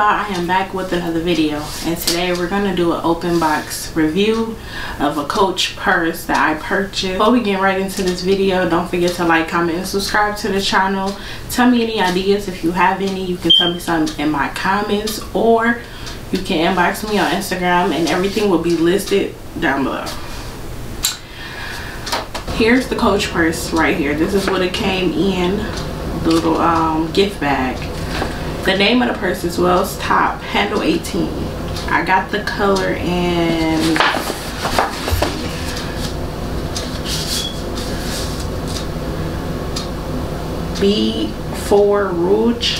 y'all i am back with another video. And today we're gonna do an open box review of a coach purse that i purchased. Before we get right into this video don't forget to like comment and subscribe to the channel. Tell me any ideas. If you have any you can tell me some in my comments or you can inbox me on instagram and everything will be listed down below. Here's the coach purse right here. This is what it came in the little um, gift bag the name of the purse is Willis Top Handle 18. I got the color in B4 Rouge.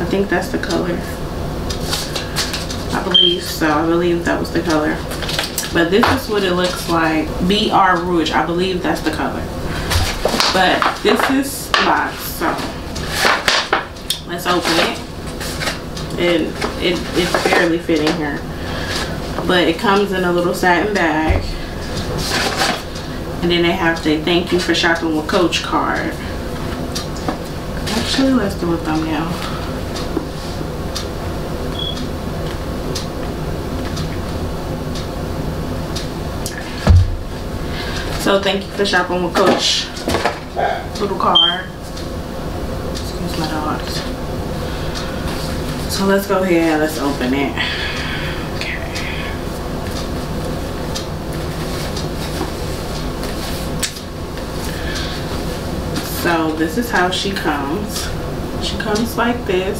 I think that's the color. I believe so. I believe that was the color. But this is what it looks like. BR Rouge. I believe that's the color. But this is box. Let's open it and it, it's barely fitting here. But it comes in a little satin bag. And then they have to thank you for shopping with coach card. Actually let's do a thumbnail so thank you for shopping with coach. Little card. Excuse my dogs so let's go ahead, and let's open it. Okay. So this is how she comes. She comes like this.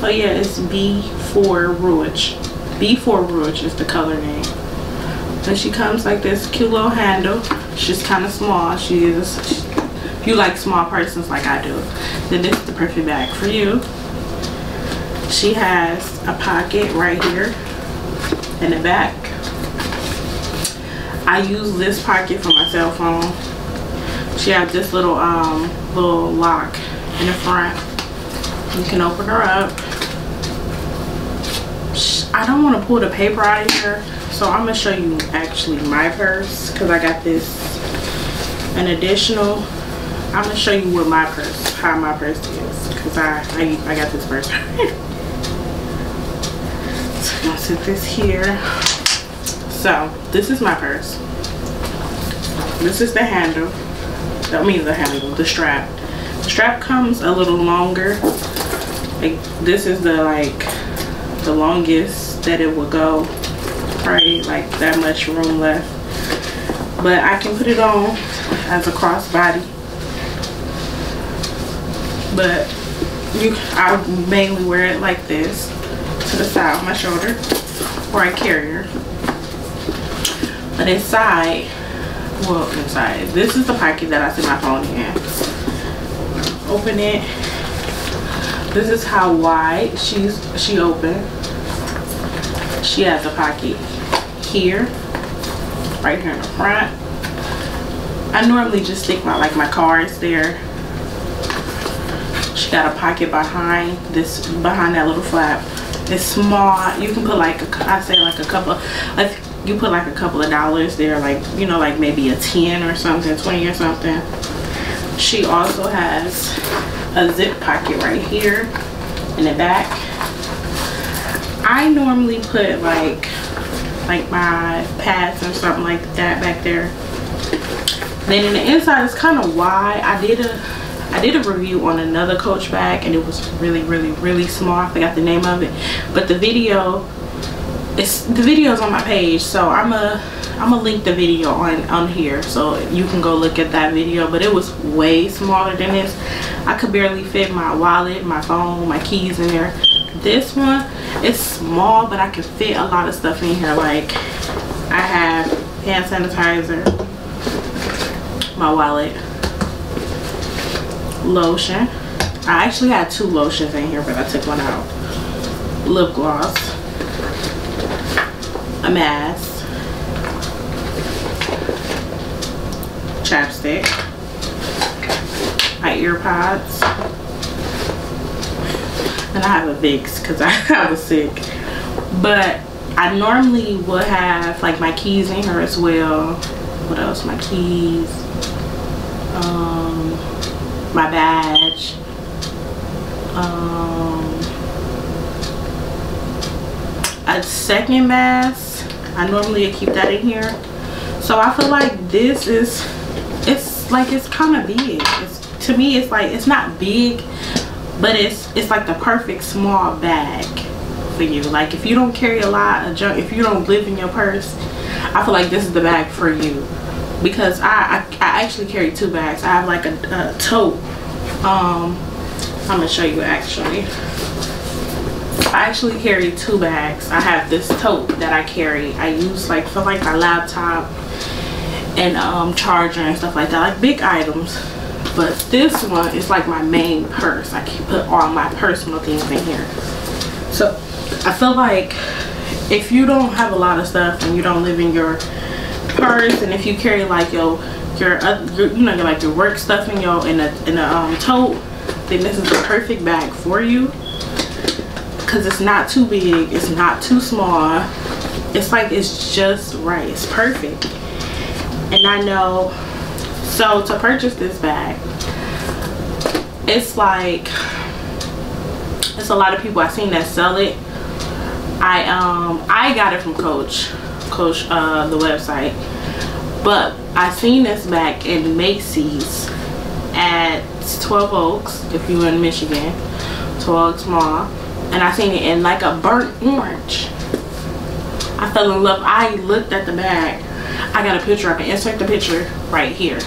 Oh yeah, it's B4 Rouge. B4 Rouge is the color name. And she comes like this cute little handle. She's kind of small. She is, if you like small persons like I do, then this is the perfect bag for you she has a pocket right here in the back. I use this pocket for my cell phone. She has this little um little lock in the front. You can open her up. I don't want to pull the paper out of here so I'm gonna show you actually my purse because I got this. An additional I'm gonna show you what my purse how my purse is because I, I I got this purse I'll sit this here. So this is my purse. This is the handle. I mean the handle, the strap. The strap comes a little longer. Like this is the like the longest that it will go. Right, like that much room left. But I can put it on as a crossbody. But you I mainly wear it like this to the side of my shoulder or I carry her. But inside, well inside, this is the pocket that I see my phone in. Open it. This is how wide she's she open. She has a pocket here, right here in the front. I normally just stick my like my cards there. She got a pocket behind this behind that little flap it's small you can put like a, I say like a couple like you put like a couple of dollars there like you know like maybe a 10 or something 20 or something. She also has a zip pocket right here in the back. I normally put like like my pads or something like that back there. Then in the inside it's kind of wide. I did a I did a review on another Coach bag and it was really, really, really small. I forgot the name of it. But the video, it's the video is on my page. So I'm a I'm gonna link the video on on here so you can go look at that video but it was way smaller than this I could barely fit my wallet my phone my keys in there this one is small but I can fit a lot of stuff in here like I have hand sanitizer my wallet lotion. I actually had two lotions in here, but I took one out. Lip gloss. A mask. Chapstick. My AirPods. And I have a Vicks because I, I was sick. But I normally would have like my keys in here as well. What else? My keys. My badge, um, a second mask. I normally keep that in here. So i feel like this is it's like it's kind of big. It's, to me it's like it's not big but it's it's like the perfect small bag for you. Like if you don't carry a lot of junk if you don't live in your purse i feel like this is the bag for you because i i, I actually carry two bags i have like a, a tote um i'm gonna show you actually I actually carry two bags. I have this tote that I carry. I use like for like my laptop and um charger and stuff like that, like big items. But this one is like my main purse. I can put all my personal things in here. So I feel like if you don't have a lot of stuff and you don't live in your purse and if you carry like your your, your you know your, like your work stuff in your in a in a um, tote then this is the perfect bag for you. Because it's not too big it's not too small. It's like it's just right it's perfect. And I know so to purchase this bag it's like it's a lot of people I've seen that sell it. I um I got it from coach coach uh the website but I seen this back in Macy's at 12 Oaks if you're in Michigan 12 Oaks Mall and I seen it in like a burnt orange. I fell in love. I looked at the bag. I got a picture. I can insert the picture right here.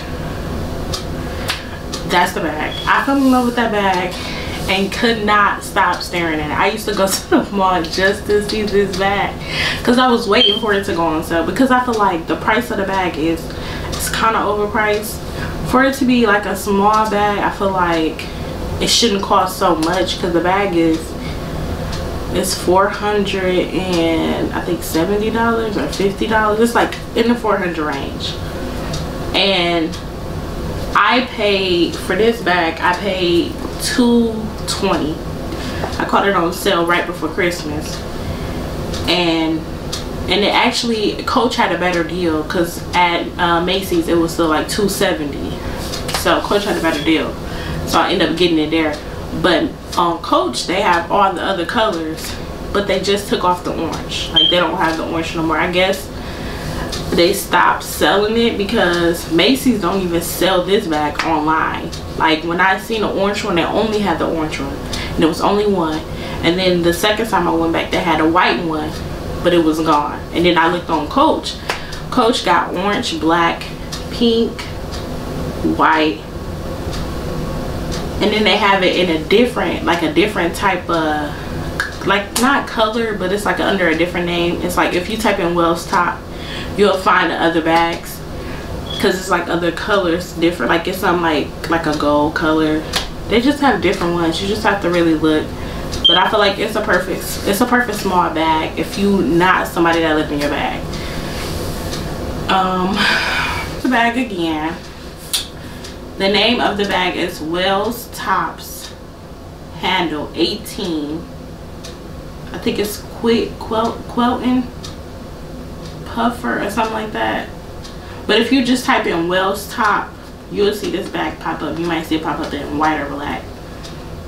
That's the bag. I fell in love with that bag and could not stop staring at it. I used to go to the mall just to see this bag because I was waiting for it to go on sale because I feel like the price of the bag is it's kind of overpriced. For it to be like a small bag, I feel like it shouldn't cost so much because the bag is it's 400 and I think $70 or $50 it's like in the 400 range and I paid for this bag I paid 220 I caught it on sale right before Christmas. And and it actually Coach had a better deal because at uh, Macy's it was still like 270 so Coach had a better deal. So I ended up getting it there. But on Coach, they have all the other colors, but they just took off the orange. Like they don't have the orange no more. I guess they stopped selling it because Macy's don't even sell this bag online. Like when I seen the orange one, they only had the orange one. And it was only one. And then the second time I went back, they had a white one, but it was gone. And then I looked on Coach. Coach got orange, black, pink, white, and then they have it in a different like a different type of like not color but it's like under a different name it's like if you type in Willis top you'll find the other bags. Because it's like other colors different. Like it's some like like a gold color. They just have different ones. You just have to really look. But I feel like it's a perfect it's a perfect small bag if you not somebody that live in your bag. Um the bag again. The name of the bag is Willis Tops Handle 18. I think it's quick quilt quilting puffer or something like that. But if you just type in Willis Top, you'll see this bag pop up. You might see it pop up in white or black.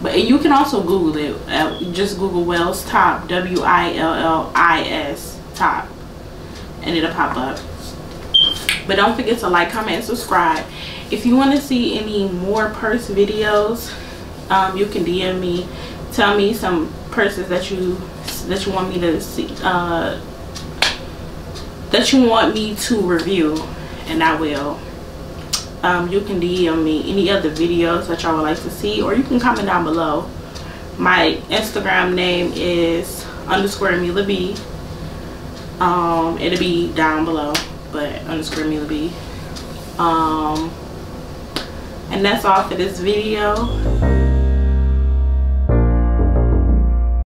But you can also Google it. Uh, just Google Willis Top, W-I-L-L-I-S Top, and it'll pop up. But don't forget to like, comment, and subscribe if you want to see any more purse videos um, you can DM me tell me some purses that you that you want me to see uh, that you want me to review and I will. Um, you can DM me any other videos that y'all would like to see or you can comment down below. My Instagram name is underscore Melia B. Um, it'll be down below but underscore Melia B. Um, and that's all for this video